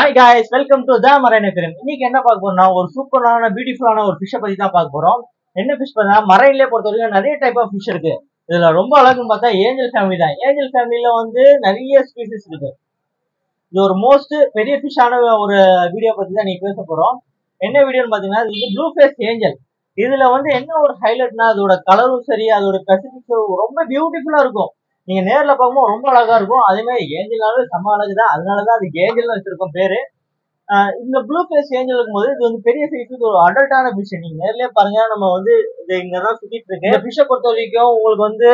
Hi guys welcome to the marine film இன்னைக்கு என்ன பார்க்க போறோம்னா ஒரு சூப்பரான பியூட்டிஃபுல்லான ஒரு ஃபிஷ்ஷை பத்தி தான் பார்க்க போறோம். என்ன ஃபிஷ் பார்த்தா மரைன்லயே பொறுத்த வரைக்கும் நிறைய டைப் ஆஃப் ஃபிஷ் இருக்கு. இதுல ரொம்ப அழகுன்னு பார்த்தா ஏஞ்சல் ஃபேமிலி தான். ஏஞ்சல் ஃபேமிலியில வந்து நிறைய ஸ்பீசிஸ் இருக்கு. இது ஒரு மோஸ்ட் பெரிய ஃபிஷ்ஷான ஒரு வீடியோ பத்தி தான் நீங்க பேச போறோம். என்ன வீடியோன்னு பாத்தீங்கன்னா இது ப்ளூ ஃபேஸ் ஏஞ்சல் இதுல வந்து என்ன ஒரு ஹைலைட்னா அதோட கலரும் சரி அதோட ஸ்பெசிபிக்ஸும் ரொம்ப பியூட்டிஃபுல்லா இருக்கும். நீங்க நேர்ல பார்க்கும்போது ரொம்ப அழகா இருக்கும். அதே மாதிரி ஏஞ்சல்னாவே செம்ம அழகு தான் அதனாலதான் அதுக்கு ஏஞ்சல்னு வச்சிருக்கோம் பேரு. இந்த ப்ளூ ஃபேஸ் ஏஞ்சல் இருக்கும்போது இது வந்து பெரிய சைஸ் இது ஒரு அடல்ட்டான ஃபிஷ் நீங்க நேர்லயே பாருங்க. நம்ம வந்து இது இங்கதான் சுத்திட்டு இருக்கு. இந்த ஃபிஷ்ஷை பொறுத்த வரைக்கும் உங்களுக்கு வந்து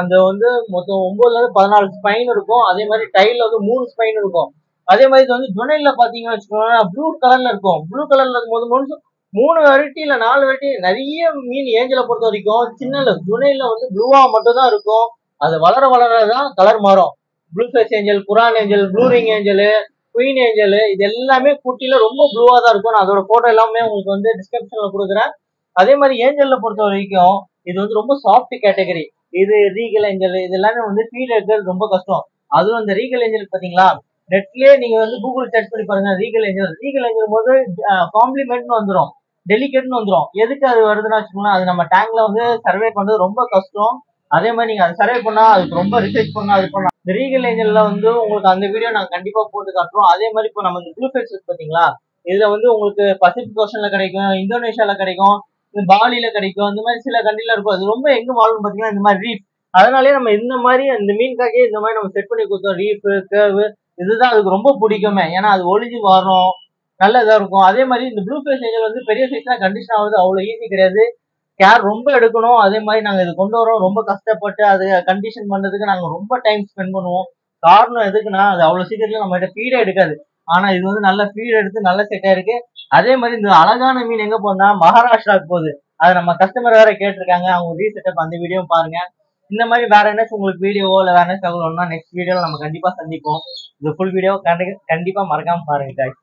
அந்த வந்து மொத்தம் ஒன்பதுல இருந்து பதினாலு ஸ்பைன் இருக்கும். அதே மாதிரி டைல்ல வந்து மூணு ஸ்பைன் இருக்கும். அதே மாதிரி இது வந்து ஜுனைல பாத்தீங்கன்னா வச்சுக்கோங்க ப்ளூ கலர்ல இருக்கும். ப்ளூ கலர்ல இருக்கும்போது மூணு மூணு வெரைட்டி இல்ல நாலு வெரைட்டி நிறைய மீன் ஏஞ்சலை பொறுத்த வரைக்கும் சின்ன ஜுனைல வந்து ப்ளூவா மட்டும் தான் இருக்கும். அது வளர வளரதான் கலர் மாறும். Blue face angel Koran angel blue ring angel queen angel இது எல்லாமே குட்டியில ரொம்ப ப்ளூவா தான் இருக்கும். நான் அதோட போட்டோ எல்லாமே உங்களுக்கு வந்து டிஸ்கிரிப்ஷன்ல கொடுக்குறேன். அதே மாதிரி ஏஞ்சல்ல பொறுத்த வரைக்கும் இது வந்து ரொம்ப சாஃப்ட் கேட்டகரி இது ரீகல் ஏஞ்சல் இது எல்லாமே வந்து ஃபீல் எடுக்கிறது ரொம்ப கஷ்டம். அதுவும் அந்த ரீகல் ஏஞ்சல் பாத்தீங்களா நெட்லயே நீங்க வந்து கூகுள் சர்ச் பண்ணி பாருங்க ரீகல் ஏஞ்சல் ரீகல் ஏஞ்சல் போது காம்ப்ளிமெண்ட்னு வந்துடும் டெலிகேட்னு வந்துடும் எதுக்கு அது வருதுன்னு வச்சுக்கோங்களேன் அது நம்ம டேங்க்ல வந்து சர்வே பண்றது ரொம்ப கஷ்டம். அதே மாதிரி நீங்க அதை சர்வே பண்ணா அதுக்கு ரொம்ப ரிசர்ச் பண்ணா அது பண்ணலாம். இந்த ரீகல் ஏஞ்சல்ல வந்து உங்களுக்கு அந்த வீடியோ நாங்க கண்டிப்பா போட்டு காட்டுறோம். அதே மாதிரி இப்போ நம்ம இந்த ப்ளூ ஃபேஸ் பாத்தீங்களா இதுல வந்து உங்களுக்கு பசிபிக் ஓஷன்ல கிடைக்கும் இந்தோனேஷியால கிடைக்கும் இந்த கிடைக்கும் இந்த மாதிரி சில கண்ட்ரில இருக்கும். அது ரொம்ப எங்க வாழும் பாத்தீங்கன்னா இந்த மாதிரி ரீஃப் அதனாலே நம்ம இந்த மாதிரி அந்த மீன்காக்கே இந்த மாதிரி நம்ம செட் பண்ணி கொடுத்தோம். ரீஃப் கேர்வு இதுதான் அதுக்கு ரொம்ப பிடிக்குமே. ஏன்னா அது ஒளிஞ்சு வரும் நல்ல இதா இருக்கும். அதே மாதிரி இந்த ப்ளூ ஃபேஸ் ஏஞ்சல் வந்து பெரிய சைஸ்ல கண்டிஷன் ஆகுது. அவ்வளவு ஈஸி கிடையாது. கேர் ரொம்ப எடுக்கணும் அதே மாதிரி நாங்கள் இது கொண்டு வரோம் ரொம்ப கஷ்டப்பட்டு அது கண்டிஷன் பண்ணுறதுக்கு நாங்கள் ரொம்ப டைம் ஸ்பெண்ட் பண்ணுவோம். காரணம் எதுக்குன்னா அது அவ்வளோ சீக்கிரத்தில் நம்ம கிட்ட ஃபீடே எடுக்காது. ஆனால் இது வந்து நல்ல ஃபீட் எடுத்து நல்ல செட்டாக இருக்கு. அதே மாதிரி இந்த அழகான மீன் எங்கே போனா மகாராஷ்டிராவுக்கு போகுது. அதை நம்ம கஸ்டமர் வேற கேட்டிருக்காங்க. அவங்க ரீசெட்டப் அந்த வீடியோ பாருங்க. இந்த மாதிரி வேற என்ன உங்களுக்கு வீடியோவோ இல்லை வேற என்ன சொல்லணும்னா நெக்ஸ்ட் வீடியோவில் நம்ம கண்டிப்பாக சந்திப்போம். இந்த ஃபுல் வீடியோ கண்டிப்பாக மறக்காம பாருங்க காய்